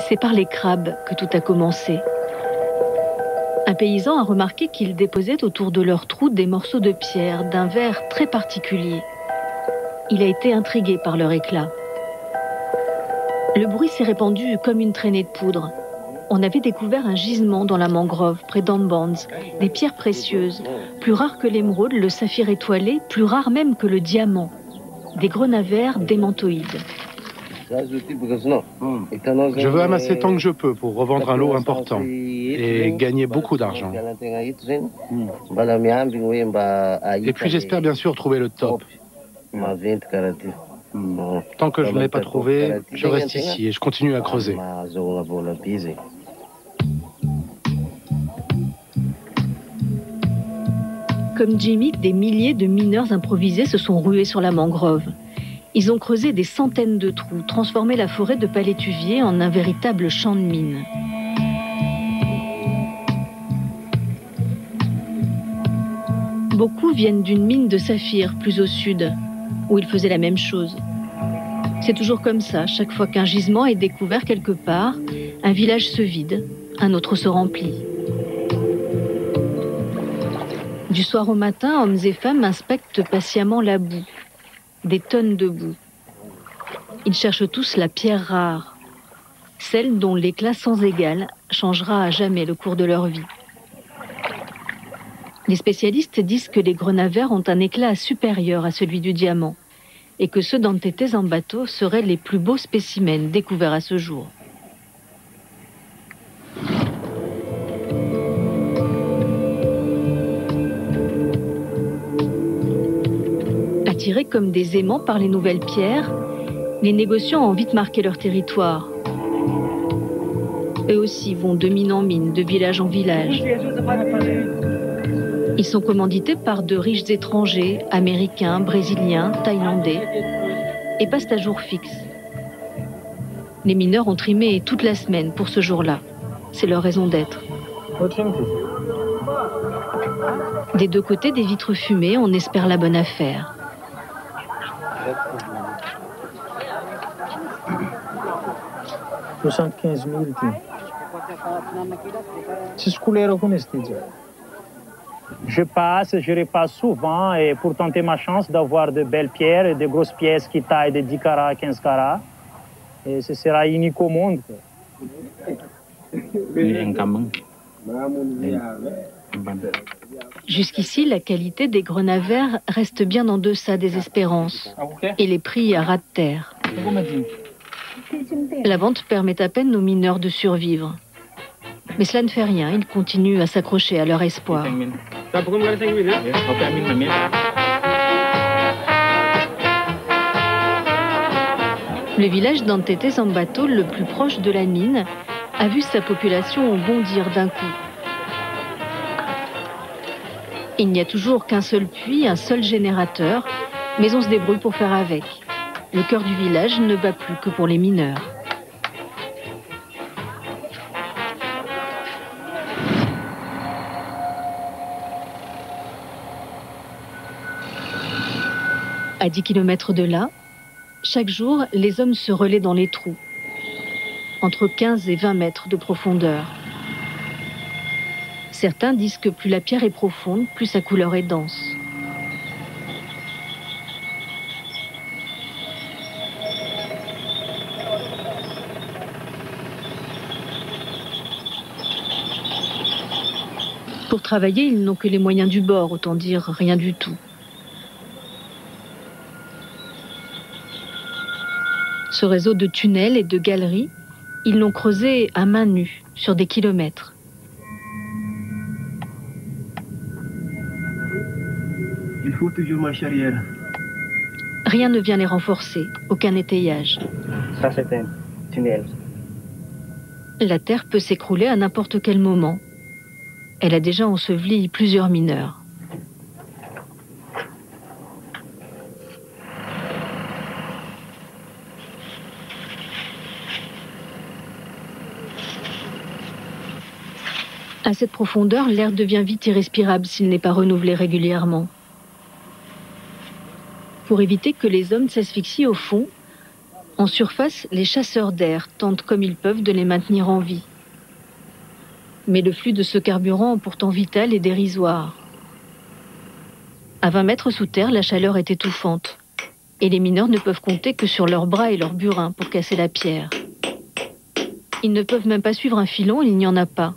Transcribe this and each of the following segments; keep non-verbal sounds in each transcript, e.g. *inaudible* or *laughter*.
C'est par les crabes que tout a commencé. Un paysan a remarqué qu'ils déposaient autour de leurs trous des morceaux de pierre d'un verre très particulier. Il a été intrigué par leur éclat. Le bruit s'est répandu comme une traînée de poudre. On avait découvert un gisement dans la mangrove, près d'Ambans, des pierres précieuses, plus rares que l'émeraude, le saphir étoilé, plus rares même que le diamant, des grenavères démantoïdes. Je veux amasser tant que je peux pour revendre un lot important et gagner beaucoup d'argent. Et puis j'espère bien sûr trouver le top. Tant que je ne l'ai pas trouvé, je reste ici et je continue à creuser. Comme Jimmy, des milliers de mineurs improvisés se sont rués sur la mangrove. Ils ont creusé des centaines de trous, transformé la forêt de palétuvier en un véritable champ de mines. Beaucoup viennent d'une mine de saphir plus au sud, où ils faisaient la même chose. C'est toujours comme ça, chaque fois qu'un gisement est découvert quelque part, un village se vide, un autre se remplit. Du soir au matin, hommes et femmes inspectent patiemment la boue, des tonnes de boue. Ils cherchent tous la pierre rare, celle dont l'éclat sans égal changera à jamais le cours de leur vie. Les spécialistes disent que les grenavères ont un éclat supérieur à celui du diamant et que ceux d'Antétés en bateau seraient les plus beaux spécimens découverts à ce jour. Attirés comme des aimants par les nouvelles pierres, les négociants ont vite marqué leur territoire. Eux aussi vont de mine en mine, de village en village. Ils sont commandités par de riches étrangers, américains, brésiliens, thaïlandais, et passent à jour fixe. Les mineurs ont trimé toute la semaine pour ce jour-là. C'est leur raison d'être. Des deux côtés des vitres fumées, on espère la bonne affaire. Je passe, je repasse souvent et pour tenter ma chance d'avoir de belles pierres et de grosses pièces qui taillent de 10 carats à 15 carats. Et ce sera unique au monde. Jusqu'ici, la qualité des grenavères reste bien en deçà des espérances. Et les prix à ras de terre. La vente permet à peine aux mineurs de survivre. Mais cela ne fait rien, ils continuent à s'accrocher à leur espoir. Le village d'Antétés en bateau, le plus proche de la mine, a vu sa population bondir d'un coup. Il n'y a toujours qu'un seul puits, un seul générateur, mais on se débrouille pour faire avec. Le cœur du village ne bat plus que pour les mineurs. À 10 km de là, chaque jour, les hommes se relaient dans les trous, entre 15 et 20 mètres de profondeur. Certains disent que plus la pierre est profonde, plus sa couleur est dense. Pour travailler, ils n'ont que les moyens du bord, autant dire rien du tout. Ce réseau de tunnels et de galeries, ils l'ont creusé à main nue, sur des kilomètres. Il faut toujours marcher arrière. Rien ne vient les renforcer, aucun étayage. Ça, c'est un tunnel. La terre peut s'écrouler à n'importe quel moment. Elle a déjà enseveli plusieurs mineurs. À cette profondeur, l'air devient vite irrespirable s'il n'est pas renouvelé régulièrement. Pour éviter que les hommes s'asphyxient au fond, En surface, les chasseurs d'air tentent comme ils peuvent de les maintenir en vie. Mais le flux de ce carburant, pourtant vital, est dérisoire. À 20 mètres sous terre, la chaleur est étouffante. Et les mineurs ne peuvent compter que sur leurs bras et leurs burins pour casser la pierre. Ils ne peuvent même pas suivre un filon, il n'y en a pas.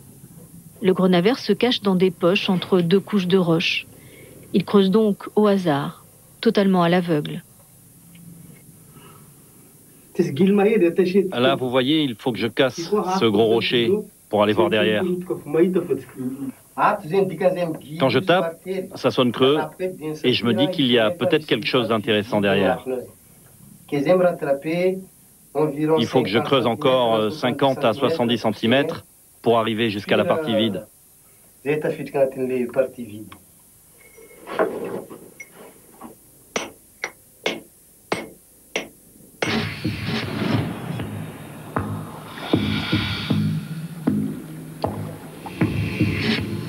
Le grenavert se cache dans des poches entre deux couches de roches. Il creuse donc au hasard, totalement à l'aveugle. Là, vous voyez, il faut que je casse ce gros rocher pour aller voir derrière. Quand je tape, ça sonne creux et je me dis qu'il y a peut-être quelque chose d'intéressant derrière. Il faut que je creuse encore 50 à 70 cm pour arriver jusqu'à la partie vide.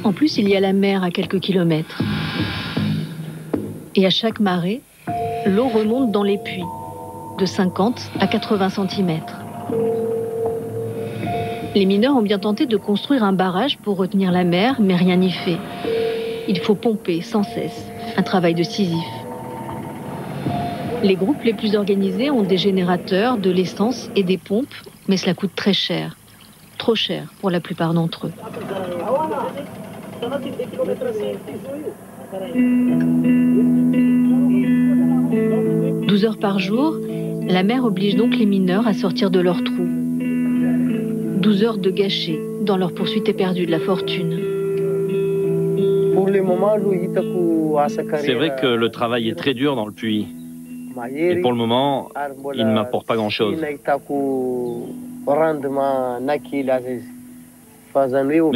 En plus, il y a la mer à quelques kilomètres. Et à chaque marée, l'eau remonte dans les puits, de 50 à 80 cm. Les mineurs ont bien tenté de construire un barrage pour retenir la mer, mais rien n'y fait. Il faut pomper sans cesse, un travail de Sisyphe. Les groupes les plus organisés ont des générateurs, de l'essence et des pompes, mais cela coûte très cher. Trop cher pour la plupart d'entre eux. 12 heures par jour, la mer oblige donc les mineurs à sortir de leur trou. 12 heures de gâchés dans leur poursuite éperdue de la fortune. C'est vrai que le travail est très dur dans le puits. Et pour le moment, il ne m'apporte pas grand-chose. Mais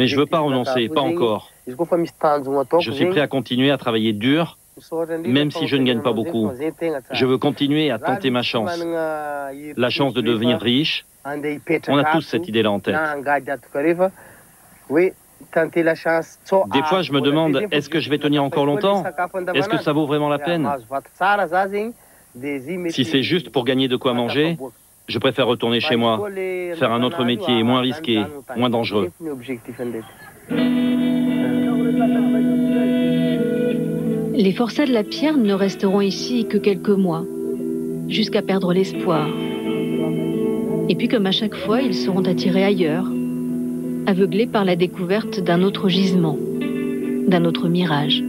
je ne veux pas renoncer, pas encore. Je suis prêt à continuer à travailler dur, même si je ne gagne pas beaucoup. Je veux continuer à tenter ma chance. La chance de devenir riche. On a tous cette idée-là en tête. Des fois, je me demande, est-ce que je vais tenir encore longtemps? Est-ce que ça vaut vraiment la peine? Si c'est juste pour gagner de quoi manger, je préfère retourner chez moi, faire un autre métier moins risqué, moins dangereux. Les forçats de la pierre ne resteront ici que quelques mois, jusqu'à perdre l'espoir. Et puis comme à chaque fois, ils seront attirés ailleurs, aveuglés par la découverte d'un autre gisement, d'un autre mirage.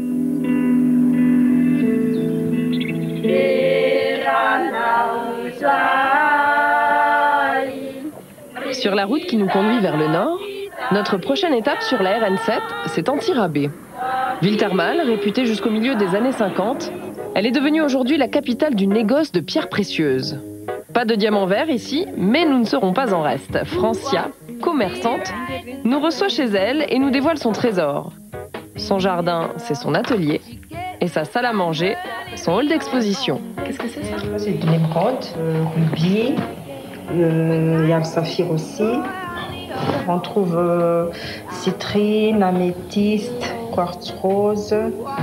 Sur la route qui nous conduit vers le nord, notre prochaine étape sur la RN7, c'est Antirabé. Ville thermale, réputée jusqu'au milieu des années 50, elle est devenue aujourd'hui la capitale du négoce de pierres précieuses. Pas de diamants verts ici, mais nous ne serons pas en reste. Francia, commerçante, nous reçoit chez elle et nous dévoile son trésor. Son jardin, c'est son atelier, et sa salle à manger, son hall d'exposition. Qu'est-ce que c'est ça? C'est de l'émeraude, euh, rubis, euh, il y a le saphir aussi. On trouve euh, citrine, améthyste, quartz rose,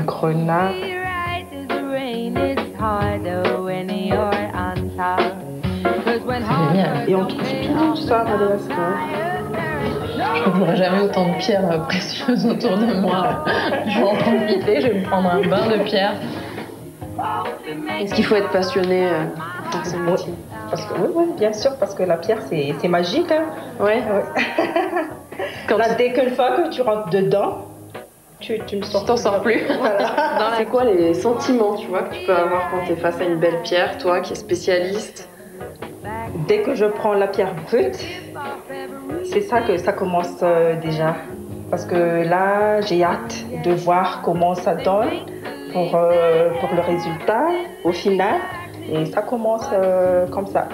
grenat. Et on trouve tout ça à Madagascar. Je ne trouverai jamais autant de pierres précieuses autour de moi. Je vais en profiter, je vais me prendre un bain de pierres. Est-ce qu'il faut être passionné euh, par ce métier? Parce que, oui, oui, bien sûr, parce que la pierre, c'est magique. Hein. Ouais. *laughs* Quand Là, dès qu'une fois que tu rentres dedans, tu, tu ne sors, t'en sors plus. Voilà. *laughs* c'est quoi les sentiments tu vois, que tu peux avoir quand tu es face à une belle pierre, toi qui es spécialiste? Dès que je prends la pierre brute, c'est ça que ça commence euh, déjà. Parce que là, j'ai hâte de voir comment ça donne pour, euh, pour le résultat au final. Et ça commence euh, comme ça.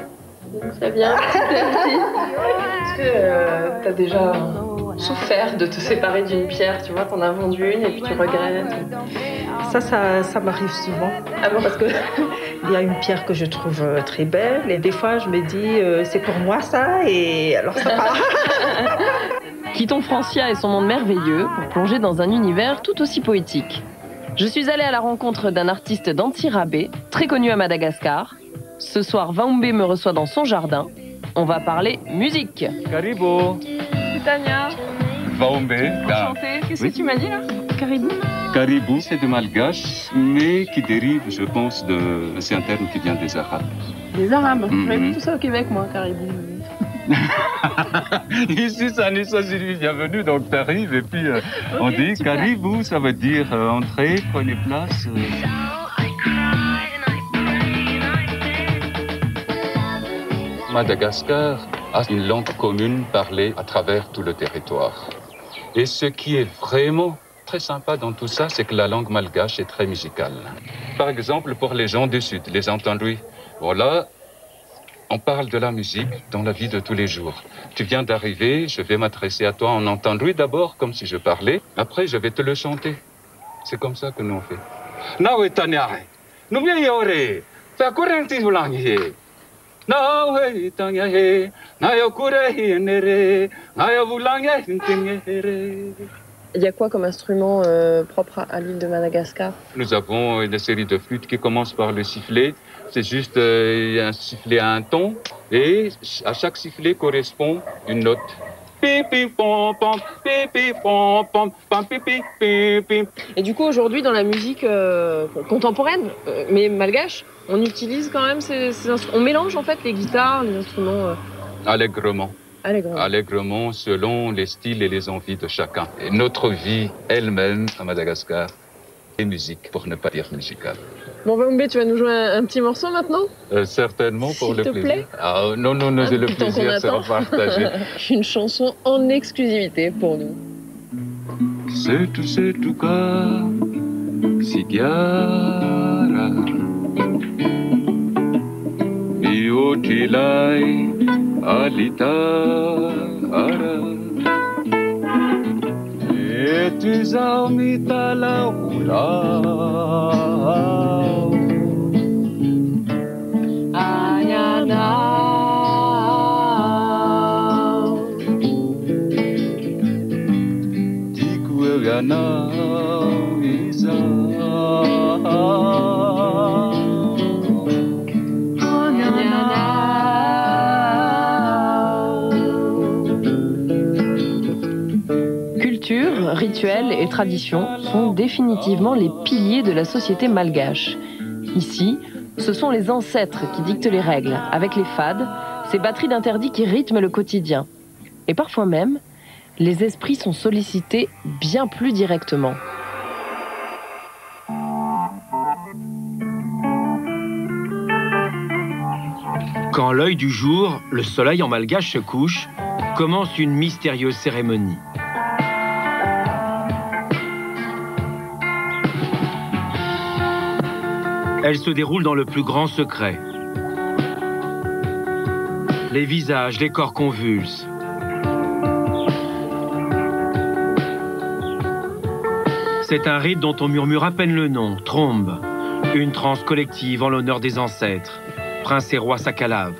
Très bien, *laughs* Est-ce que tu as déjà souffert de te séparer d'une pierre? Tu vois, t'en as vendu une et puis tu regrettes Ça, ça, ça m'arrive souvent. Ah bon Parce qu'il *laughs* y a une pierre que je trouve très belle et des fois je me dis c'est pour moi ça et alors ça part. *laughs* Quittons Francia et son monde merveilleux pour plonger dans un univers tout aussi poétique. Je suis allée à la rencontre d'un artiste d'Antirabé, très connu à Madagascar. Ce soir, Vaumbe me reçoit dans son jardin. On va parler musique. Caribou. Tania. Vaumbe. Enchantée. Qu'est-ce que tu m'as dit là Caribou Caribou, c'est de malgache, mais qui dérive, je pense, de. C'est un terme qui vient des Arabes. Des Arabes Mhm. J'avais tout ça au Québec, moi, caribou. *laughs* Ici, ça n'est pas une bienvenue, donc t'arrives et puis euh, on dit caribou, ça veut dire euh, entrez, prenez place. euh. Madagascar a une langue commune parlée à travers tout le territoire. Et ce qui est vraiment très sympa dans tout ça, c'est que la langue malgache est très musicale. Par exemple, pour les gens du Sud, les entendus, voilà, on parle de la musique dans la vie de tous les jours. Tu viens d'arriver, je vais m'adresser à toi en entendui d'abord, comme si je parlais. Après, je vais te le chanter. C'est comme ça que nous on fait. Ulangi ntingere. Il y a quoi comme instrument euh, propre à, à l'île de Madagascar? Nous avons une série de flûtes qui commencent par le sifflet. C'est juste euh, un sifflet à un ton et à chaque sifflet correspond une note. Et du coup, aujourd'hui, dans la musique euh, contemporaine, euh, mais malgache, on utilise quand même ces, ces instruments. On mélange en fait les guitares, les instruments euh, Allègrement, allègrement. allègrement selon les styles et les envies de chacun. Et notre vie elle-même à Madagascar est musique, pour ne pas dire musicale. Bon, Vaumbe, tu vas nous jouer un, un petit morceau maintenant? Euh, certainement pour le te plaisir. plaît. Ah, non, non, non, Ah, le plaisir sera partagé. *laughs* Une chanson en exclusivité pour nous. Alitara eto izao mitalaolao anyanao tiko eoiana et traditions sont définitivement les piliers de la société malgache. Ici, ce sont les ancêtres qui dictent les règles, avec les fades, ces batteries d'interdits qui rythment le quotidien. Et parfois même, les esprits sont sollicités bien plus directement. Quand l'œil du jour, le soleil en malgache se couche, commence une mystérieuse cérémonie. Elle se déroule dans le plus grand secret. Les visages, les corps convulsent. C'est un rite dont on murmure à peine le nom, Trombe, une transe collective en l'honneur des ancêtres, prince et roi Sakalav.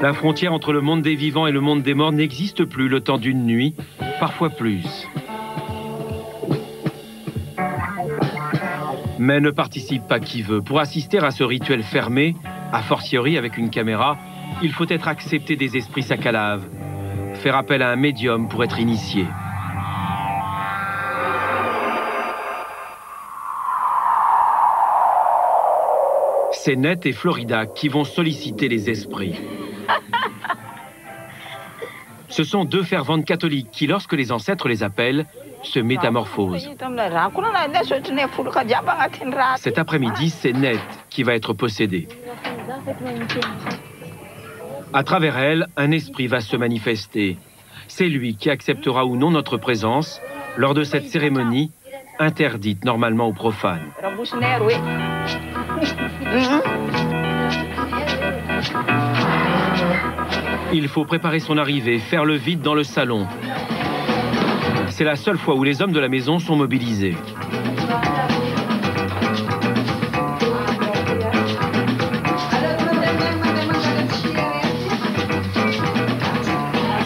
La frontière entre le monde des vivants et le monde des morts n'existe plus le temps d'une nuit, parfois plus. Mais ne participe pas qui veut. Pour assister à ce rituel fermé, a fortiori avec une caméra, il faut être accepté des esprits Sakalav, faire appel à un médium pour être initié. C'est Net et Florida qui vont solliciter les esprits. *laughs* Ce sont deux ferventes catholiques qui, lorsque les ancêtres les appellent, se métamorphosent. Cet après-midi, c'est Net qui va être possédée. À travers elle, un esprit va se manifester. C'est lui qui acceptera ou non notre présence lors de cette cérémonie interdite normalement aux profanes. Il faut préparer son arrivée, faire le vide dans le salon. C'est la seule fois où les hommes de la maison sont mobilisés.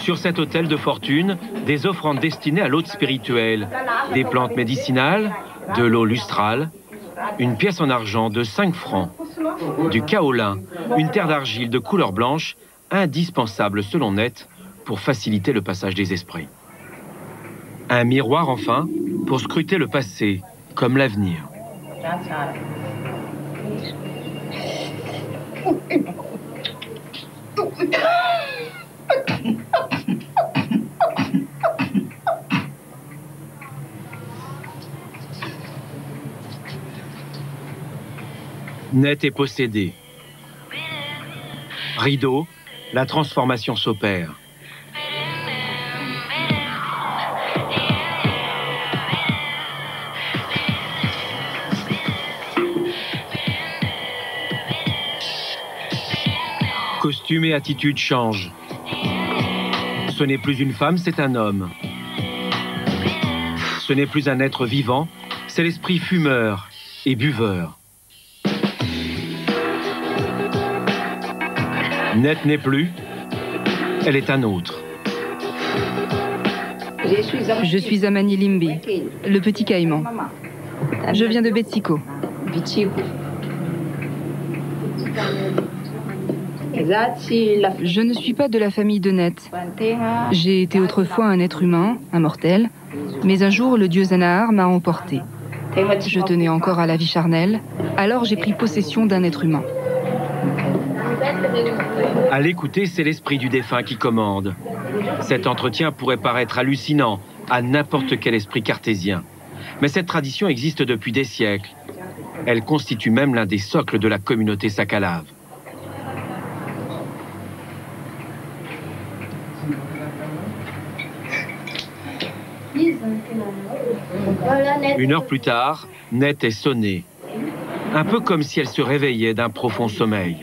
Sur cet hôtel de fortune, des offrandes destinées à l'hôte spirituel, des plantes médicinales, de l'eau lustrale, une pièce en argent de 5 francs, du kaolin, une terre d'argile de couleur blanche, indispensable selon Net pour faciliter le passage des esprits. Un miroir enfin pour scruter le passé comme l'avenir. Net est possédé. Rideau, la transformation s'opère. Et attitude changent. Ce n'est plus une femme, c'est un homme. Ce n'est plus un être vivant, c'est l'esprit fumeur et buveur. Net n'est plus, elle est un autre. Je suis Amani Limbi, le petit caïman. Je viens de Betsiko. Je ne suis pas de la famille de Net. J'ai été autrefois un être humain, un mortel, mais un jour le dieu Zanahar m'a emporté. Je tenais encore à la vie charnelle, alors j'ai pris possession d'un être humain. À l'écouter, c'est l'esprit du défunt qui commande. Cet entretien pourrait paraître hallucinant à n'importe quel esprit cartésien. Mais cette tradition existe depuis des siècles. Elle constitue même l'un des socles de la communauté sakalave. Une heure plus tard, Net est sonnée. Un peu comme si elle se réveillait d'un profond sommeil.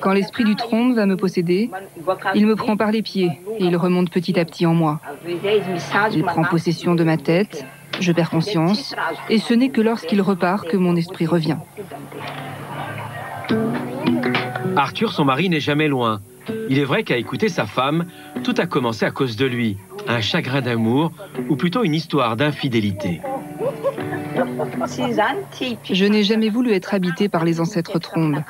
Quand l'esprit du trompe va me posséder, il me prend par les pieds et il remonte petit à petit en moi. Il prend possession de ma tête, je perds conscience, et ce n'est que lorsqu'il repart que mon esprit revient. Arthur, son mari, n'est jamais loin. Il est vrai qu'à écouter sa femme, tout a commencé à cause de lui. Un chagrin d'amour, ou plutôt une histoire d'infidélité. Je n'ai jamais voulu être habité par les ancêtres trombes.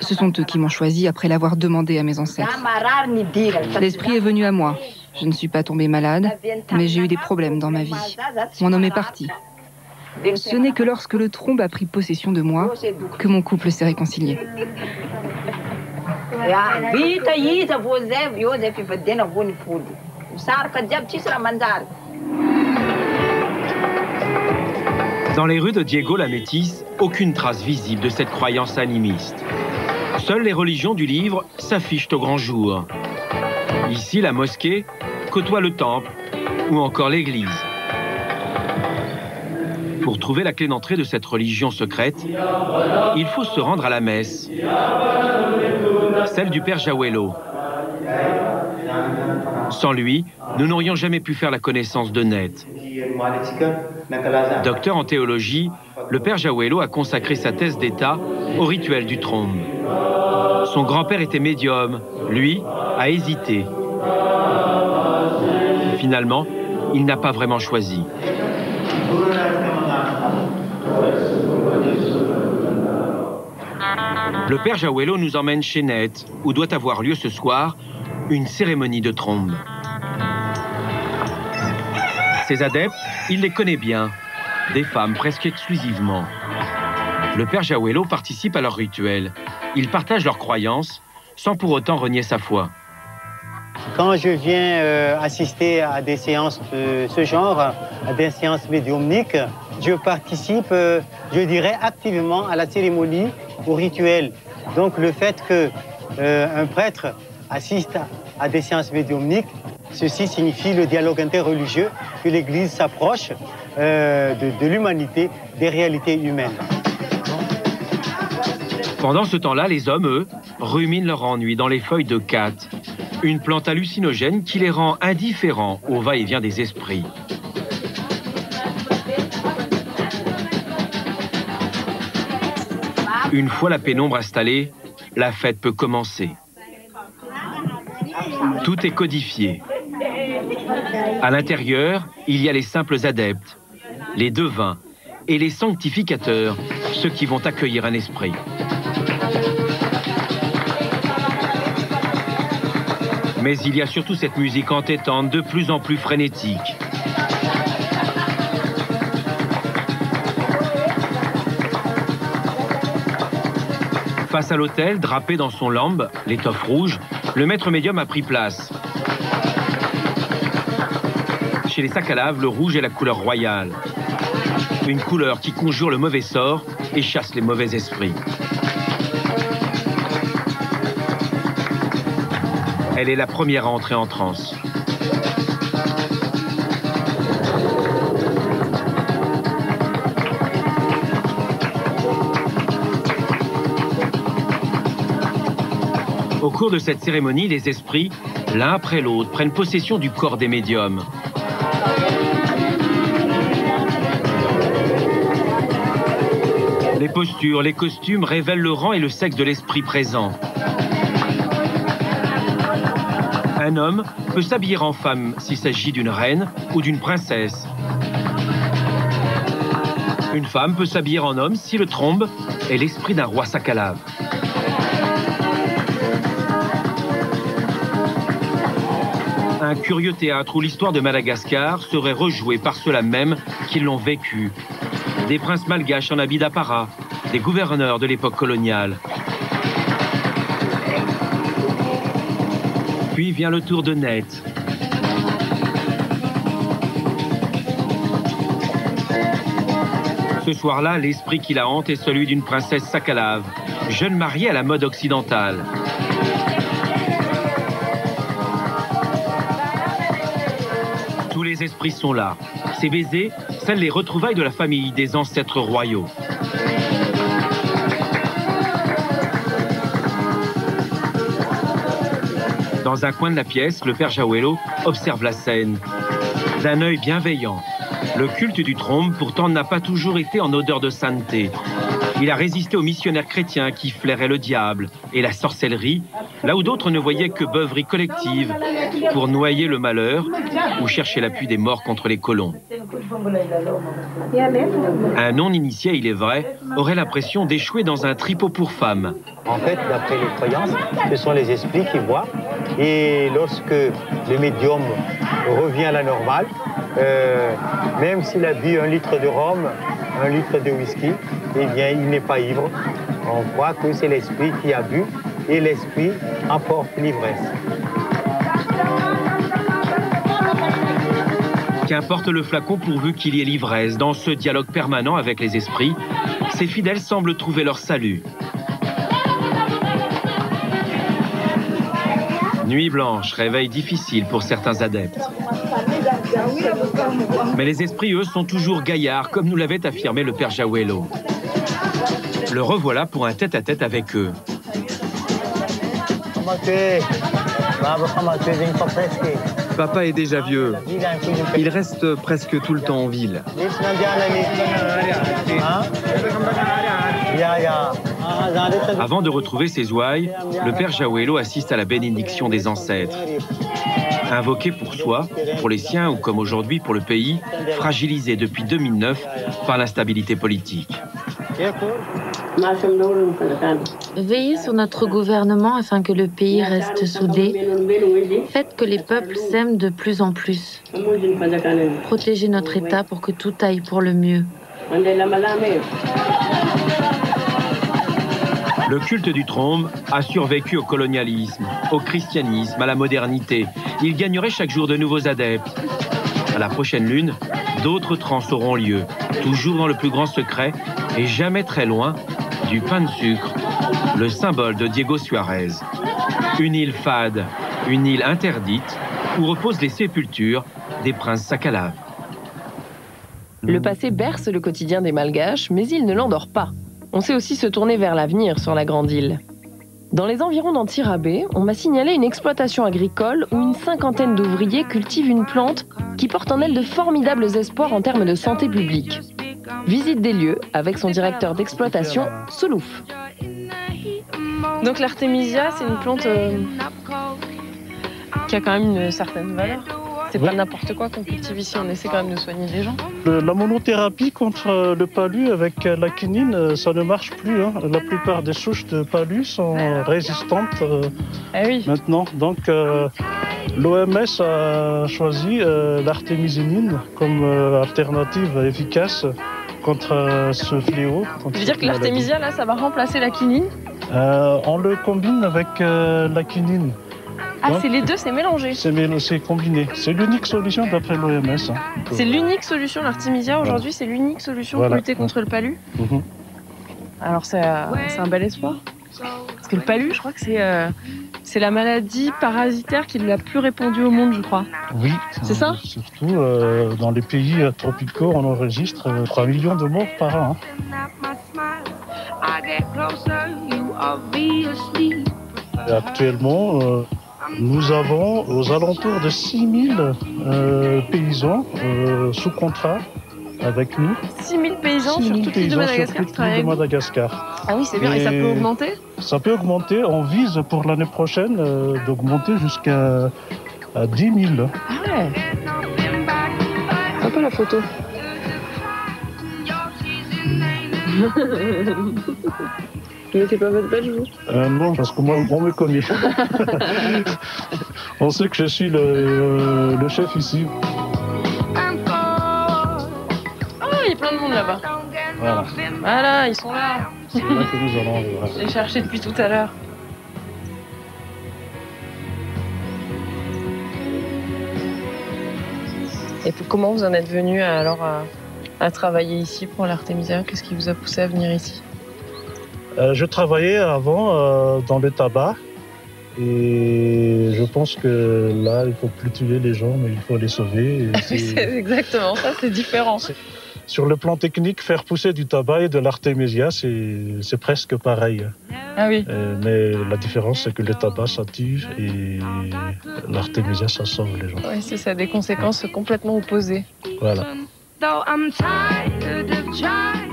Ce sont eux qui m'ont choisi après l'avoir demandé à mes ancêtres. L'esprit est venu à moi. Je ne suis pas tombée malade, mais j'ai eu des problèmes dans ma vie. Mon homme est parti. Ce n'est que lorsque le trombe a pris possession de moi que mon couple s'est réconcilié. Dans les rues de Diego la Métisse, aucune trace visible de cette croyance animiste. Seules les religions du livre s'affichent au grand jour. Ici, la mosquée côtoie le temple ou encore l'église. Pour trouver la clé d'entrée de cette religion secrète, il faut se rendre à la messe, celle du père Jawelo. Sans lui, nous n'aurions jamais pu faire la connaissance de Net. Docteur en théologie, le père Jawelo a consacré sa thèse d'État au rituel du trône. Son grand-père était médium, lui a hésité. Finalement, il n'a pas vraiment choisi. Le père Jawelo nous emmène chez Net, où doit avoir lieu ce soir une cérémonie de trombe. Ses adeptes, il les connaît bien, des femmes presque exclusivement. Le père Jawelo participe à leur rituel. Ils partagent leurs croyances sans pour autant renier sa foi. Quand je viens euh, assister à des séances de ce genre, à des séances médiumniques, je participe, euh, je dirais, activement à la cérémonie, au rituel. Donc le fait qu'un euh, prêtre assiste à des séances médiumniques, ceci signifie le dialogue interreligieux, que l'Église s'approche de, de l'humanité, des réalités humaines. Pendant ce temps-là, les hommes, eux, ruminent leur ennui dans les feuilles de cat, une plante hallucinogène qui les rend indifférents au va-et-vient des esprits. Une fois la pénombre installée, la fête peut commencer. Tout est codifié. À l'intérieur, il y a les simples adeptes, les devins et les sanctificateurs, ceux qui vont accueillir un esprit. Mais il y a surtout cette musique entêtante, de plus en plus frénétique. Face à l'hôtel, drapé dans son lambe, l'étoffe rouge, le maître médium a pris place. Chez les sacs à lave, le rouge est la couleur royale. Une couleur qui conjure le mauvais sort et chasse les mauvais esprits. Elle est la première à entrer en transe. Cours de cette cérémonie, les esprits, l'un après l'autre, prennent possession du corps des médiums. Les postures, les costumes révèlent le rang et le sexe de l'esprit présent. Un homme peut s'habiller en femme s'il s'agit d'une reine ou d'une princesse. Une femme peut s'habiller en homme si le trombe est l'esprit d'un roi sakalave. Un curieux théâtre où l'histoire de Madagascar serait rejouée par ceux-là même qui l'ont vécu. Des princes malgaches en habit d'apparat, des gouverneurs de l'époque coloniale, Puis vient le tour de Net. Ce soir-là, l'esprit qui la hante est celui d'une princesse sakalave, jeune mariée à la mode occidentale. Esprits sont là. Ces baisers scellent les retrouvailles de la famille des ancêtres royaux. Dans un coin de la pièce, le père Jawelo observe la scène. D'un œil bienveillant, le culte du trombe pourtant n'a pas toujours été en odeur de sainteté. Il a résisté aux missionnaires chrétiens qui flairaient le diable et la sorcellerie, là où d'autres ne voyaient que beuverie collective pour noyer le malheur ou chercher l'appui des morts contre les colons. Un non-initié, il est vrai, aurait l'impression d'échouer dans un tripot pour femmes. En fait, d'après les croyances, ce sont les esprits qui voient. Et lorsque le médium revient à la normale, euh, même s'il a bu un litre de rhum, un litre de whisky, eh bien, il n'est pas ivre. On croit que c'est l'esprit qui a bu et l'esprit emporte l'ivresse. Qu'importe le flacon pourvu qu'il y ait l'ivresse, dans ce dialogue permanent avec les esprits, ces fidèles semblent trouver leur salut. Nuit blanche, réveil difficile pour certains adeptes. Mais les esprits, eux, sont toujours gaillards, comme nous l'avait affirmé le père Jawelo. Le revoilà pour un tête-à-tête avec eux. Papa est déjà vieux. Il reste presque tout le temps en ville. Avant de retrouver ses ouailles, le père Jawelo assiste à la bénédiction des ancêtres. Invoqué pour soi, pour les siens ou comme aujourd'hui pour le pays, fragilisé depuis 2009 par l'instabilité politique. Veillez sur notre gouvernement afin que le pays reste soudé. Faites que les peuples s'aiment de plus en plus. Protégez notre État pour que tout aille pour le mieux. Le culte du trône a survécu au colonialisme, au christianisme, à la modernité. Il gagnerait chaque jour de nouveaux adeptes. À la prochaine lune, d'autres trans auront lieu, toujours dans le plus grand secret et jamais très loin du pain de sucre, le symbole de Diego Suarez. Une île fade, une île interdite, où reposent les sépultures des princes Sakalav. Le passé berce le quotidien des Malgaches, mais il ne l'endort pas. On sait aussi se tourner vers l'avenir sur la grande île. Dans les environs d'Antirabé, on m'a signalé une exploitation agricole où une cinquantaine d'ouvriers cultivent une plante qui porte en elle de formidables espoirs en termes de santé publique. Visite des lieux avec son directeur d'exploitation, Soulouf. Donc l'artémisia, c'est une plante euh, qu'il y a quand même une certaine valeur. C'est pas n'importe quoi qu'on cultive ici, on essaie quand même de soigner des gens. la monothérapie contre le palu avec la quinine, ça ne marche plus. Hein. La plupart des souches de palu sont résistantes eh maintenant. Donc l'OMS a choisi l'artémisinine comme alternative efficace contre ce fléau. Tu veux dire que l'artémisia, là, ça va remplacer la quinine? On le combine avec la quinine. Ah, c'est les deux, c'est mélangé. C'est combiné. C'est l'unique solution d'après l'OMS. Hein. C'est l'unique solution, l'artémisia aujourd'hui, c'est l'unique solution pour lutter contre le palu. Mhm. Alors c'est un bel espoir. Parce que le palu, je crois que c'est euh, la maladie parasitaire qui est la plus répandue au monde, je crois. Oui. C'est ça? Surtout euh, dans les pays euh, tropicaux, on enregistre 3 millions de morts par an. actuellement, nous avons aux alentours de 6000 euh, paysans euh, sous contrat avec nous. 6000 paysans sur toute l'île de Madagascar, de Madagascar. Ah oui, c'est bien. Et, ça peut augmenter? Ça peut augmenter. On vise pour l'année prochaine euh, d'augmenter jusqu'à 10 000. Ah ouais Sympa la photo. *laughs* Vous mettez pas votre badge, vous euh, Non, parce que moi, on me connaît. *laughs* on sait que je suis le, le chef ici. Ah, il y a plein de monde là-bas. Voilà. Voilà, ils sont là. C'est là que nous allons. Voilà. *laughs* Les cherché depuis tout à l'heure. Et comment vous en êtes venu alors à, à travailler ici pour l'Artemisia? Qu'est-ce qui vous a poussé à venir ici? Euh, je travaillais avant euh, dans le tabac et je pense que là, il ne faut plus tuer les gens, mais il faut les sauver. *laughs* c'est exactement ça, c'est différent. Sur le plan technique, faire pousser du tabac et de l'artémisia, c'est presque pareil. Ah oui. Euh, mais la différence, c'est que le tabac, ça tue et l'artémisia, ça sauve les gens. Oui, c'est ça, des conséquences complètement opposées. Voilà.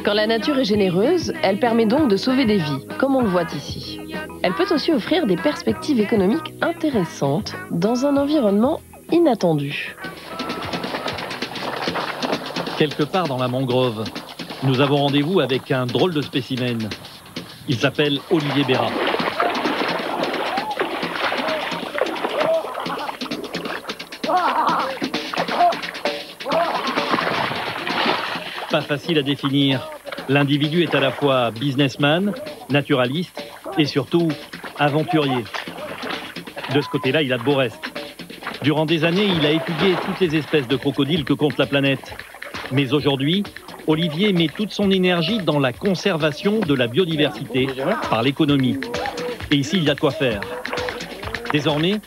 Quand la nature est généreuse, elle permet donc de sauver des vies, comme on le voit ici. Elle peut aussi offrir des perspectives économiques intéressantes dans un environnement inattendu. Quelque part dans la mangrove, nous avons rendez-vous avec un drôle de spécimen. Il s'appelle Olivier Béra. Facile à définir. L'individu est à la fois businessman, naturaliste et surtout aventurier. De ce côté-là, il a de beaux restes. Durant des années, il a étudié toutes les espèces de crocodiles que compte la planète. Mais aujourd'hui, Olivier met toute son énergie dans la conservation de la biodiversité par l'économie. Et ici, il y a de quoi faire. Désormais,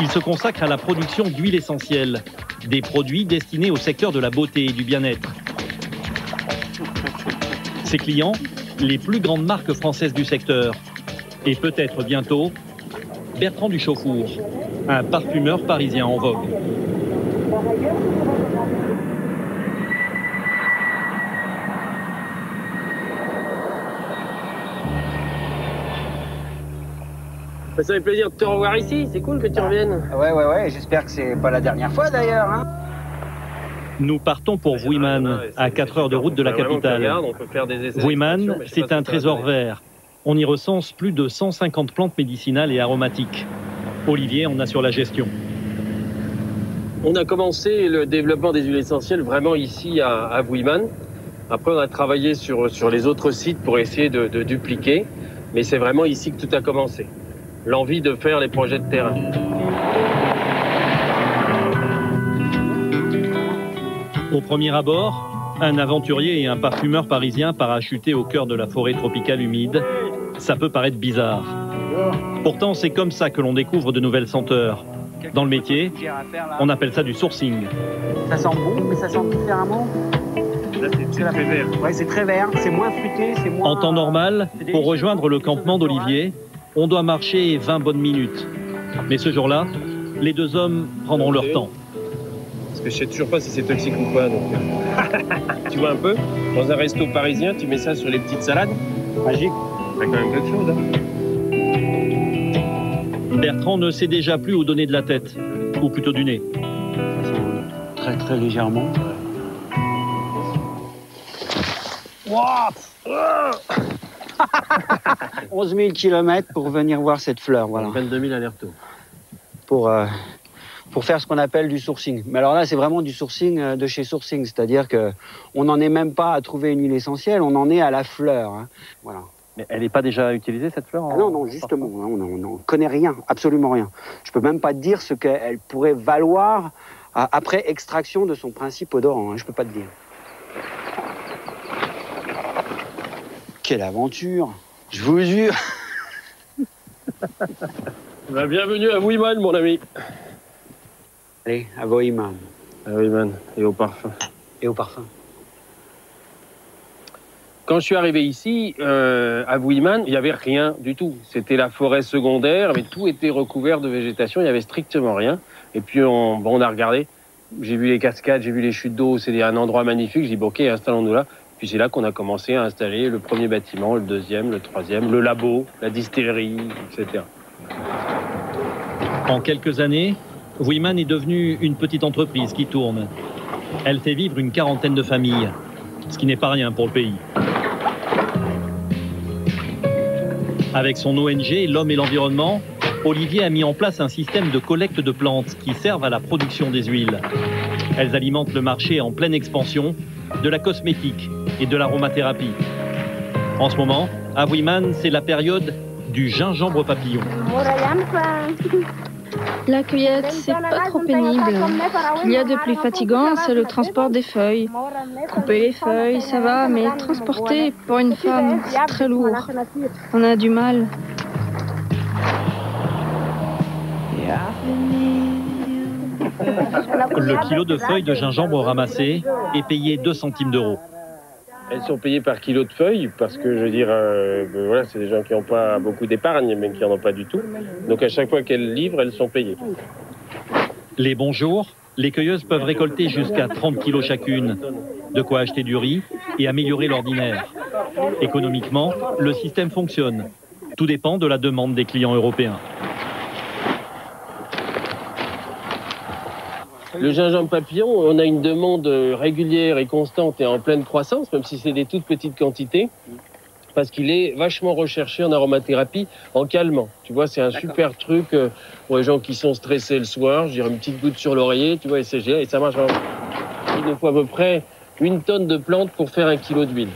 il se consacre à la production d'huiles essentielles, des produits destinés au secteur de la beauté et du bien-être. Ses clients, les plus grandes marques françaises du secteur. Et peut-être bientôt, Bertrand Duchaufour, un parfumeur parisien en vogue. Ça fait plaisir de te revoir ici, c'est cool que tu reviennes. Ouais, ouais, ouais, j'espère que c'est pas la dernière fois d'ailleurs. Hein. Nous partons pour Vuiman, à 4 heures de route de la capitale. Vuiman, c'est un trésor vert. On y recense plus de 150 plantes médicinales et aromatiques. Olivier en assure la gestion. On a commencé le développement des huiles essentielles vraiment ici à, à Après, on a travaillé sur, sur les autres sites pour essayer de, de dupliquer. Mais c'est vraiment ici que tout a commencé. L'envie de faire les projets de terrain. Au premier abord, un aventurier et un parfumeur parisien parachutés au cœur de la forêt tropicale humide, ça peut paraître bizarre. Pourtant, c'est comme ça que l'on découvre de nouvelles senteurs. Dans le métier, on appelle ça du sourcing. Ça sent bon, mais ça sent différemment. c'est très vert. Ouais, c'est très vert, c'est moins fruité, c'est moins... En temps normal, pour rejoindre le campement d'Olivier, on doit marcher 20 bonnes minutes. Mais ce jour-là, les deux hommes prendront leur temps je sais toujours pas si c'est toxique ou pas. Donc, euh. tu vois un peu, dans un resto parisien, tu mets ça sur les petites salades, magique. C'est quand même quelque chose. Hein. Bertrand ne sait déjà plus où donner de la tête. ou plutôt du nez Très très légèrement. 11 000 km pour venir voir cette fleur, voilà. 22 000 aller-retour. Pour, euh, pour faire ce qu'on appelle du sourcing. Mais alors là, c'est vraiment du sourcing euh, de chez sourcing, c'est-à-dire que on n'en est même pas à trouver une huile essentielle, on en est à la fleur. hein. Voilà. Mais elle n'est pas déjà utilisée cette fleur Ah non, non, justement, on n'en connaît rien, absolument rien. Je peux même pas te dire ce qu'elle pourrait valoir après extraction de son principe odorant, hein, je peux pas te dire. Quelle aventure Je vous jure *laughs* Bah, bienvenue à Wiman, mon ami. Allez, à Voiman. À Wiman, et au parfum. Et au parfum. Quand je suis arrivé ici, euh, à Wiman, il n'y avait rien du tout. C'était la forêt secondaire, mais tout était recouvert de végétation, il n'y avait strictement rien. Et puis on, bon, on a regardé, j'ai vu les cascades, j'ai vu les chutes d'eau, c'est un endroit magnifique. J'ai dit, bon, ok, installons-nous là. Puis c'est là qu'on a commencé à installer le premier bâtiment, le deuxième, le troisième, le labo, la distillerie, etc. En quelques années, Wiman est devenue une petite entreprise qui tourne. Elle fait vivre une quarantaine de familles, ce qui n'est pas rien pour le pays. Avec son ONG L'Homme et l'Environnement, Olivier a mis en place un système de collecte de plantes qui servent à la production des huiles. Elles alimentent le marché en pleine expansion de la cosmétique et de l'aromathérapie. En ce moment, à Wiman, c'est la période du gingembre papillon. *laughs* La cueillette, c'est pas trop pénible. Ce qu'il y a de plus fatigant, c'est le transport des feuilles. Couper les feuilles, ça va, mais transporter pour une femme, c'est très lourd. On a du mal. Le kilo de feuilles de gingembre ramassé est payé 2 centimes d'euros. Elles sont payées par kilo de feuilles parce que je veux dire, euh, ben voilà, c'est des gens qui n'ont pas beaucoup d'épargne, mais qui n'en ont pas du tout. Donc à chaque fois qu'elles livrent, elles sont payées. Les bons jours, les cueilleuses peuvent récolter jusqu'à 30 kilos chacune. De quoi acheter du riz et améliorer l'ordinaire. Économiquement, le système fonctionne. Tout dépend de la demande des clients européens. Le gingembre papillon, on a une demande régulière et constante et en pleine croissance, même si c'est des toutes petites quantités, parce qu'il est vachement recherché en aromathérapie, en calmant. Tu vois, c'est un super truc euh, pour les gens qui sont stressés le soir. Je dirais une petite goutte sur l'oreiller, tu vois, et c'est génial, et ça marche vraiment. Il faut à peu près une tonne de plantes pour faire un kilo d'huile.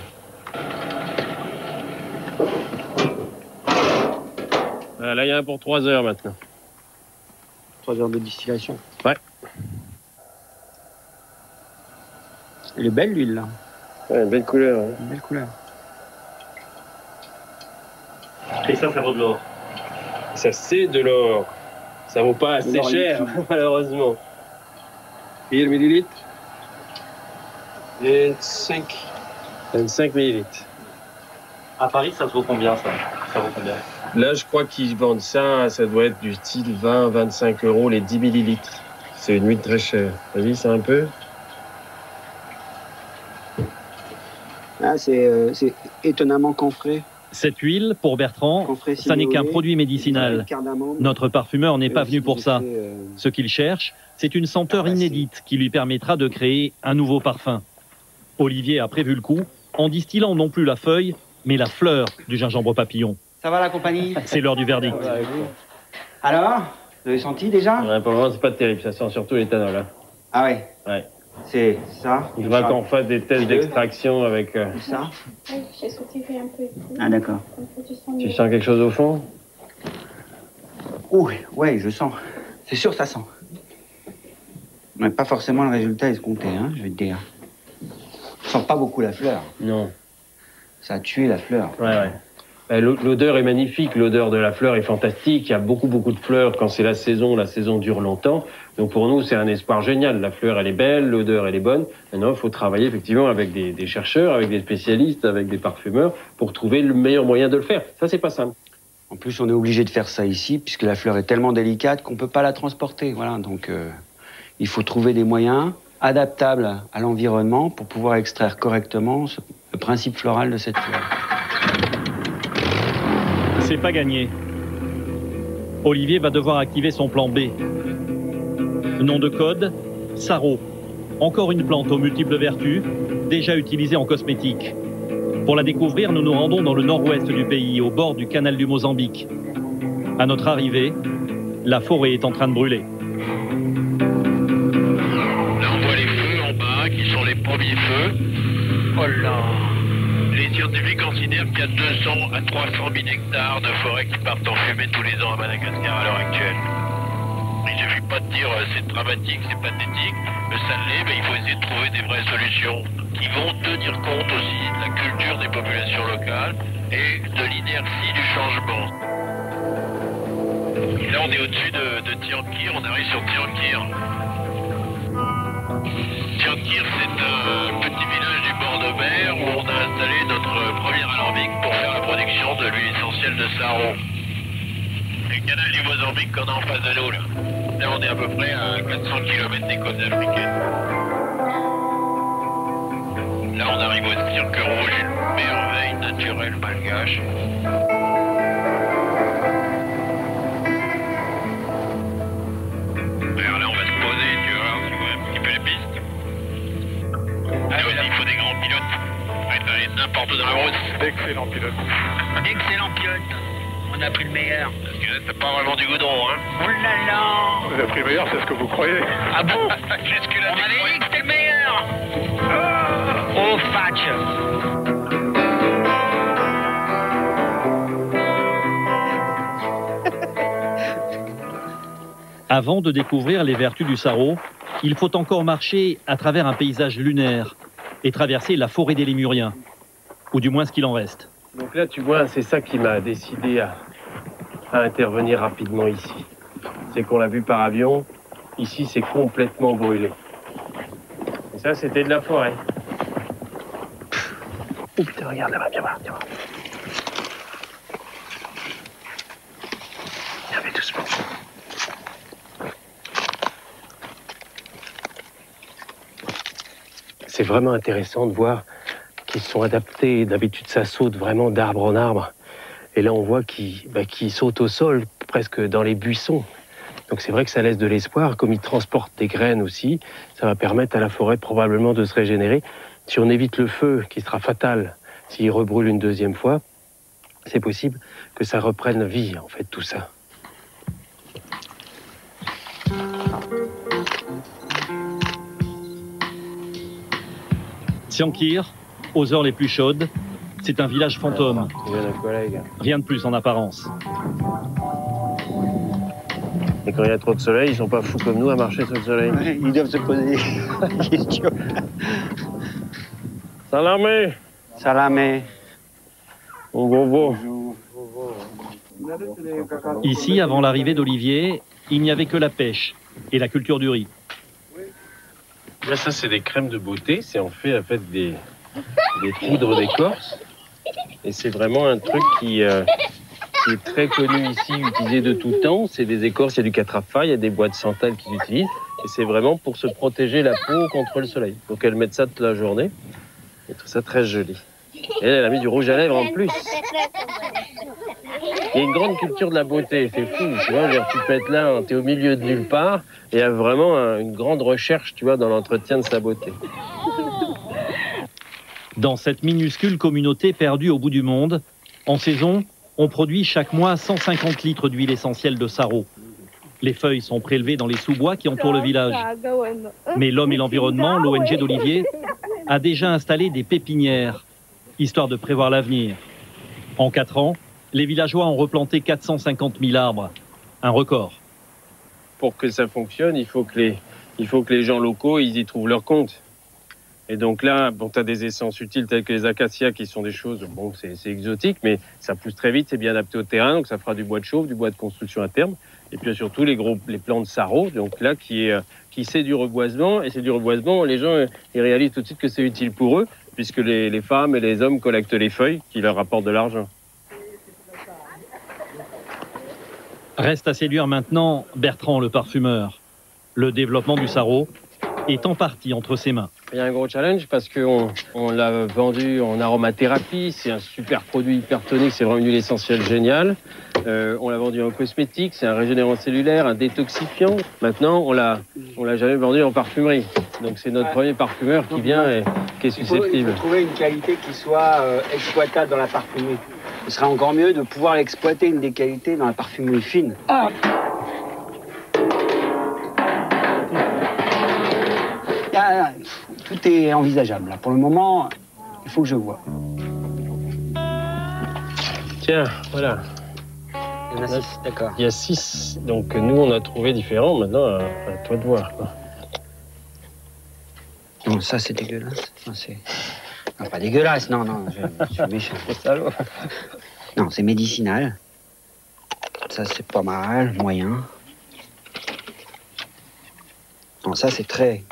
Voilà, Là, il y en a pour trois heures maintenant. Trois heures de distillation. Ouais. Elle est belle l'huile là. Ouais, belle couleur. hein. Une belle couleur. Et ça, ça vaut de l'or. Ça, c'est de l'or. Ça vaut pas assez cher, *laughs* malheureusement. 1000 millilitres 25. 25 millilitres. À Paris, ça se vaut combien ça? Ça vaut combien? Là, je crois qu'ils vendent ça, ça doit être du style 20-25 euros les 10 millilitres. C'est une huile très chère. T'as vu ça un peu C'est euh, c'est étonnamment confré. Cette huile, pour Bertrand, Confré ça n'est qu'un produit médicinal. Notre parfumeur n'est pas venu pour ça. euh, Ce qu'il cherche, c'est une senteur inédite qui lui permettra de créer un nouveau parfum. Olivier a prévu le coup en distillant non plus la feuille, mais la fleur du gingembre papillon. Ça va la compagnie? C'est l'heure du verdict. Alors Vous avez senti déjà? Ouais, Pour le moment, c'est pas terrible. Ça sent surtout l'éthanol. hein. Ah ouais? Ouais. C'est ça Il faudra qu'on fasse des tests d'extraction avec. euh, Ça J'ai sauté un peu. Ah d'accord. Tu sens quelque chose au fond? Oui, ouais, je sens. C'est sûr, ça sent. Mais pas forcément le résultat escompté, hein, je vais te dire. Je sens pas beaucoup la fleur. Non. Ça a tué la fleur. Ouais, ouais. L'o- L'odeur est magnifique, l'odeur de la fleur est fantastique. Il y a beaucoup, beaucoup de fleurs quand c'est la saison. La saison dure longtemps. Donc pour nous, c'est un espoir génial. La fleur, elle est belle, l'odeur, elle est bonne. Maintenant, il faut travailler effectivement avec des, chercheurs, avec des spécialistes, avec des parfumeurs pour trouver le meilleur moyen de le faire. Ça, c'est pas simple. En plus, on est obligé de faire ça ici, puisque la fleur est tellement délicate qu'on peut pas la transporter. Voilà, donc euh, il faut trouver des moyens adaptables à l'environnement pour pouvoir extraire correctement le principe floral de cette fleur. C'est pas gagné. Olivier va devoir activer son plan B. Nom de code, Saro. Encore une plante aux multiples vertus, déjà utilisée en cosmétique. Pour la découvrir, nous nous rendons dans le nord-ouest du pays, au bord du canal du Mozambique. À notre arrivée, la forêt est en train de brûler. Là, on voit les feux en bas, qui sont les premiers feux. Oh Considèrent qu'il y a 200 à 300 000 hectares de forêt qui partent en fumée tous les ans à Madagascar à l'heure actuelle. Il ne suffit pas de dire euh, c'est dramatique, c'est pathétique, mais ça l'est, mais il faut essayer de trouver des vraies solutions qui vont tenir compte aussi de la culture des populations locales et de l'inertie du changement. Là, on est au-dessus de, de Tiankir, on arrive sur Tiankir. Tiankir, c'est un petit village du de mer où on a installé notre premier alambic pour faire la production de l'huile essentielle de Saro. C'est le canal du Mozambique qu'on a en face de nous, là. Là, on est à peu près à 400 km des côtes africaines. Là, on arrive au cirque rouge, une merveille naturelle malgache. N'importe où dans la route. Excellent pilote. Excellent pilote. On a pris le meilleur. Parce que là, c'est pas vraiment du goudron, hein. Oh là là Vous avez pris le meilleur, c'est ce que vous croyez. Ah bon? *laughs* Jusque-là, on m'avait dit que c'était le meilleur Oh, fatch Avant de découvrir les vertus du sarro, il faut encore marcher à travers un paysage lunaire et traverser la forêt des Lémuriens, ou du moins ce qu'il en reste. Donc là, tu vois, c'est ça qui m'a décidé à, intervenir rapidement ici. C'est qu'on l'a vu par avion, ici c'est complètement brûlé. Et ça, c'était de la forêt. Oh putain, regarde là-bas, viens voir, viens voir. Viens, mais doucement. C'est vraiment intéressant de voir qu'ils sont adaptés. D'habitude, ça saute vraiment d'arbre en arbre. Et là, on voit qu'ils bah, qu'ils sautent au sol, presque dans les buissons. Donc c'est vrai que ça laisse de l'espoir. Comme ils transportent des graines aussi, ça va permettre à la forêt probablement de se régénérer. Si on évite le feu, qui sera fatal s'il rebrûle une deuxième fois, c'est possible que ça reprenne vie, en fait, tout ça. Siankir, aux heures les plus chaudes, c'est un village fantôme. Rien de plus en apparence. Et quand il y a trop de soleil, ils sont pas fous comme nous à marcher sous le soleil. Ils doivent se poser la *laughs* question. Salamé Salamé. Au. Ici, avant l'arrivée d'Olivier, il n'y avait que la pêche et la culture du riz. Là, ça, c'est des crèmes de beauté. C'est en fait, en fait des, des poudres d'écorce. Et c'est vraiment un truc qui, euh, qui est très connu ici, utilisé de tout temps. C'est des écorces, il y a du catrafa, il y a des bois de santal qu'ils utilisent. Et c'est vraiment pour se protéger la peau contre le soleil. Donc elles mettent ça toute la journée. Et tout ça très joli. Et elle, elle a mis du rouge à lèvres en plus. Il y a une grande culture de la beauté, c'est fou. Tu vois, tu peux être là, tu es au milieu de nulle part, et il y a vraiment un- une grande recherche, tu vois, dans l'entretien de sa beauté. Dans cette minuscule communauté perdue au bout du monde, en saison, on produit chaque mois 150 litres d'huile essentielle de sarro. Les feuilles sont prélevées dans les sous-bois qui entourent le village. Mais l'homme et l'environnement, l'ONG d'Olivier, a déjà installé des pépinières, histoire de prévoir l'avenir. En quatre ans, les villageois ont replanté 450 000 arbres, un record. Pour que ça fonctionne, il faut que les, il faut que les gens locaux, ils y trouvent leur compte. Et donc là, bon, tu as des essences utiles telles que les acacias qui sont des choses, bon, c'est exotique, mais ça pousse très vite, c'est bien adapté au terrain, donc ça fera du bois de chauffe, du bois de construction à terme. Et puis surtout les gros, les plants de sarro, donc là, qui est, qui c'est du reboisement, et c'est du reboisement, les gens, ils réalisent tout de suite que c'est utile pour eux, puisque les, les femmes et les hommes collectent les feuilles qui leur rapportent de l'argent. Reste à séduire maintenant Bertrand le parfumeur. Le développement du sarro est en partie entre ses mains. Il y a un gros challenge parce qu'on on, l'a vendu en aromathérapie. C'est un super produit hyper tonique. C'est vraiment une huile essentielle géniale. Euh, on l'a vendu en cosmétique, c'est un régénérant cellulaire, un détoxifiant. Maintenant, on l'a, on l'a jamais vendu en parfumerie. Donc c'est notre premier parfumeur qui vient et qui est susceptible. Il faut, trouver une qualité qui soit euh, exploitable dans la parfumerie. Ce serait encore mieux de pouvoir exploiter une des qualités dans la parfumerie fine. Ah. tout est envisageable. Pour le moment, il faut que je vois. Tiens, voilà. Il y en a six, d'accord. Il y a six. Donc nous, on a trouvé différents. Maintenant, à, toi de voir. Non, ça, c'est dégueulasse. Non, pas dégueulasse, non, non, je, je suis méchant. *laughs* salaud. Non, c'est médicinal. Ça, c'est pas mal, moyen. Non, ça, c'est très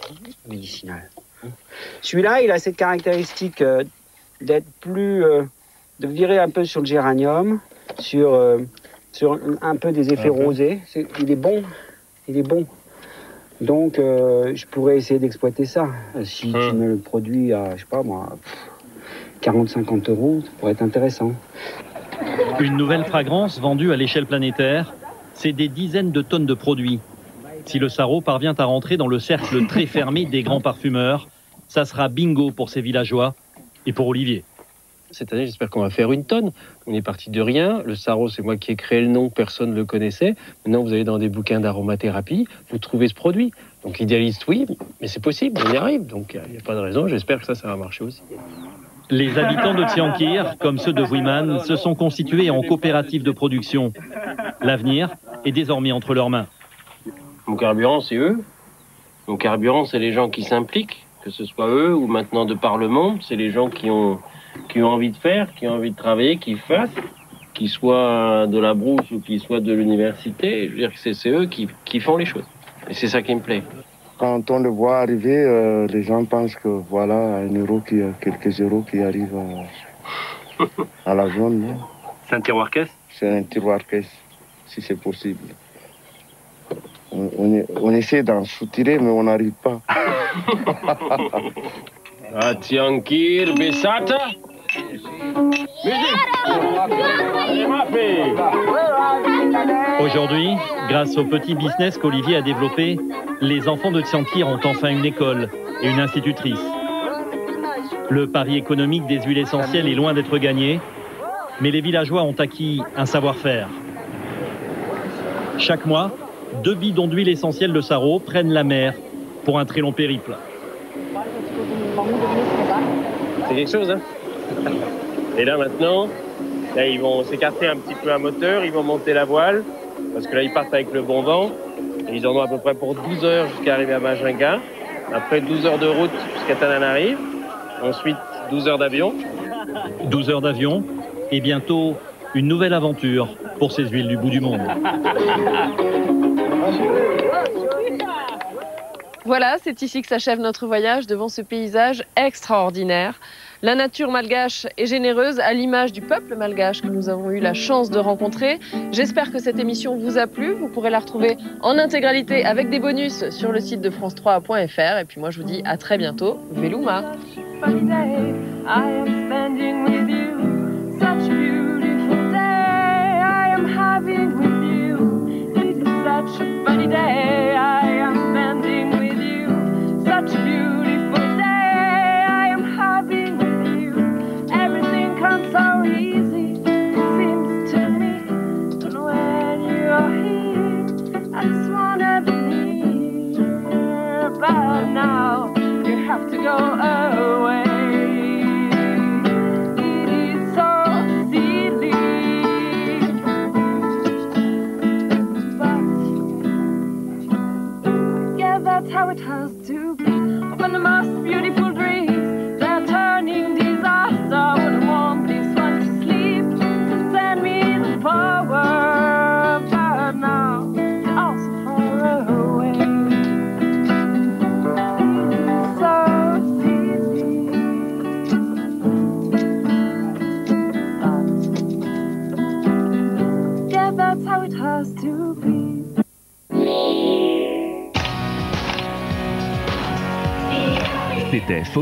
médicinal. Celui-là, il a cette caractéristique euh, d'être plus. Euh, de virer un peu sur le géranium, sur, euh, sur un peu des effets rosés. il est bon. Il est bon. Donc, je pourrais essayer d'exploiter ça. Si tu hum. me le produis à, je sais pas moi, 40-50 euros, ça pourrait être intéressant. Une nouvelle fragrance vendue à l'échelle planétaire, c'est des dizaines de tonnes de produits. Si le Sarro parvient à rentrer dans le cercle très fermé des grands parfumeurs, ça sera bingo pour ces villageois et pour Olivier. Cette année, j'espère qu'on va faire une tonne. On est parti de rien. Le Sarro, c'est moi qui ai créé le nom, personne ne le connaissait. Maintenant, vous allez dans des bouquins d'aromathérapie, vous trouvez ce produit. Donc, idéaliste, oui, mais c'est possible, on y arrive. Donc, il n'y a pas de raison. J'espère que ça, ça va marcher aussi. Les habitants de Tiankir, comme ceux de Wuiman, se sont constitués en coopérative de production. L'avenir est désormais entre leurs mains. Mon carburant, c'est eux. Mon carburant, c'est les gens qui s'impliquent que ce soit eux ou maintenant de par le monde, c'est les gens qui ont, qui ont envie de faire, qui ont envie de travailler, qui fassent, qu'ils soient de la brousse ou qu'ils soient de l'université. Je veux dire que c'est eux qui, qui, font les choses. Et c'est ça qui me plaît. Quand on le voit arriver, euh, les gens pensent que voilà, un euro qui, quelques euros qui arrivent à, la zone. C'est un tiroir caisse? C'est un tiroir caisse, si c'est possible. On, essaie d'en soutirer, mais on n'arrive pas. *laughs* Atiankir Besata Aujourd'hui, grâce au petit business qu'Olivier a développé, les enfants de Tiankir ont enfin une école et une institutrice. Le pari économique des huiles essentielles est loin d'être gagné, mais les villageois ont acquis un savoir-faire. Chaque mois, deux bidons d'huile essentielle de Saro prennent la mer pour un très long périple. C'est quelque chose, hein Et là maintenant, là, ils vont s'écarter un petit peu un moteur, ils vont monter la voile, parce que là ils partent avec le bon vent. Et ils en ont à peu près pour 12 heures jusqu'à arriver à Majinga. Après 12 heures de route jusqu'à Tananarive. Ensuite 12 heures d'avion. 12 heures d'avion et bientôt une nouvelle aventure pour ces huiles du bout du monde. *laughs* Voilà, c'est ici que s'achève notre voyage devant ce paysage extraordinaire. La nature malgache est généreuse à l'image du peuple malgache que nous avons eu la chance de rencontrer. J'espère que cette émission vous a plu. Vous pourrez la retrouver en intégralité avec des bonus sur le site de france3.fr. Et puis moi je vous dis à très bientôt. Faut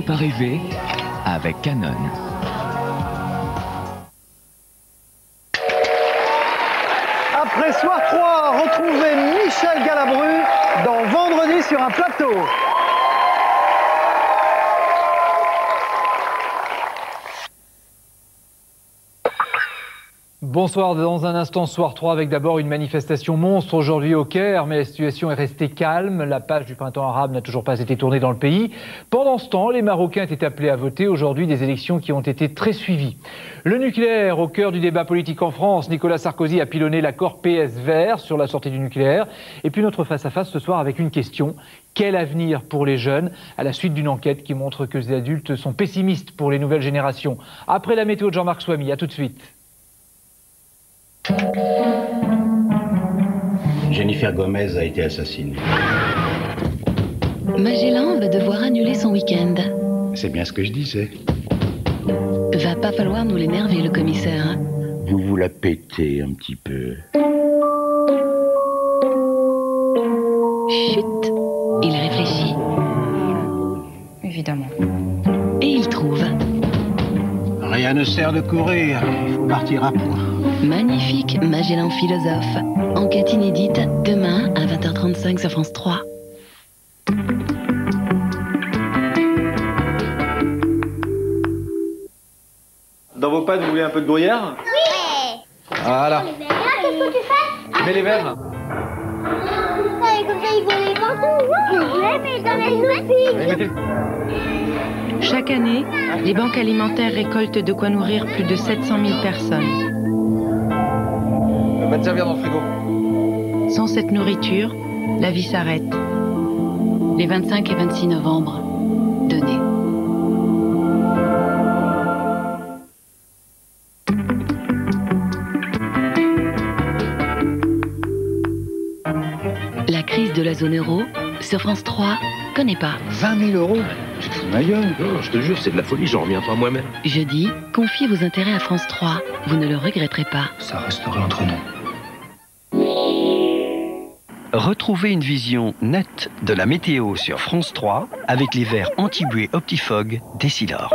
pas avec Canon. Bonsoir, dans un instant, soir 3, avec d'abord une manifestation monstre aujourd'hui au Caire, mais la situation est restée calme. La page du printemps arabe n'a toujours pas été tournée dans le pays. Pendant ce temps, les Marocains étaient appelés à voter aujourd'hui des élections qui ont été très suivies. Le nucléaire, au cœur du débat politique en France, Nicolas Sarkozy a pilonné l'accord PS vert sur la sortie du nucléaire. Et puis notre face-à-face ce soir avec une question. Quel avenir pour les jeunes? À la suite d'une enquête qui montre que les adultes sont pessimistes pour les nouvelles générations Après la météo de Jean-Marc Swamy, à tout de suite. Jennifer Gomez a été assassinée. Magellan va devoir annuler son week-end. C'est bien ce que je disais. Va pas falloir nous l'énerver, le commissaire. Vous vous la pétez un petit peu. Chut Il réfléchit. Évidemment. Et il trouve. Rien ne sert de courir, il faut partir à point. Magnifique Magellan philosophe. Enquête inédite demain à 20h35 sur France 3. Dans vos pâtes, vous voulez un peu de gruyère? Oui Voilà. Qu'est-ce que tu fais? Mets les verres. Comme ça, ils vont les partout. Ouais, mais dans les. Chaque année, les banques alimentaires récoltent de quoi nourrir plus de 700 000 personnes. Va te servir dans le frigo. Sans cette nourriture, la vie s'arrête. Les 25 et 26 novembre, donnez. La crise de la zone euro, sur France 3, connaît pas. 20 000 euros Tu te fous de ma gueule Non, je te jure, c'est de la folie, j'en reviens pas moi-même. Jeudi, confiez vos intérêts à France 3. Vous ne le regretterez pas. Ça resterait entre nous. Retrouvez une vision nette de la météo sur France 3 avec les verres anti-buée Optifog d'Essilor.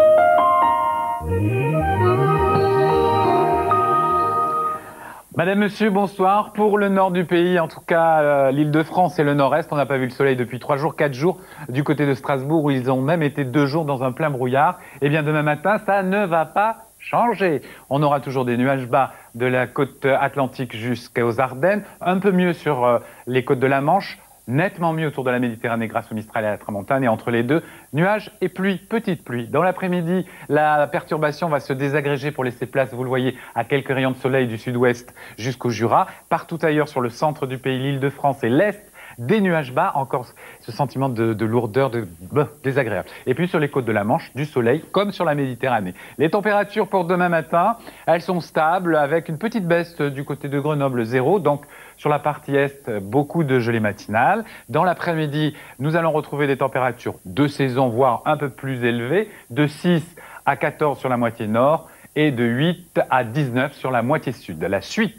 Madame, Monsieur, bonsoir. Pour le nord du pays, en tout cas euh, l'île de France et le nord-est, on n'a pas vu le soleil depuis trois jours, quatre jours du côté de Strasbourg où ils ont même été deux jours dans un plein brouillard. Eh bien demain matin, ça ne va pas changer. On aura toujours des nuages bas de la côte atlantique jusqu'aux Ardennes, un peu mieux sur euh, les côtes de la Manche, nettement mieux autour de la Méditerranée grâce au Mistral et à la Tramontane. Et entre les deux, nuages et pluie, petite pluie. Dans l'après-midi, la perturbation va se désagréger pour laisser place, vous le voyez, à quelques rayons de soleil du sud-ouest jusqu'au Jura. Partout ailleurs sur le centre du pays, l'île de France et l'est, des nuages bas, encore ce sentiment de, de lourdeur, de bah, désagréable. Et puis sur les côtes de la Manche, du soleil, comme sur la Méditerranée. Les températures pour demain matin, elles sont stables, avec une petite baisse du côté de Grenoble, zéro. Donc sur la partie est, beaucoup de gelée matinale. Dans l'après-midi, nous allons retrouver des températures de saison, voire un peu plus élevées, de 6 à 14 sur la moitié nord et de 8 à 19 sur la moitié sud. La suite